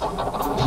あ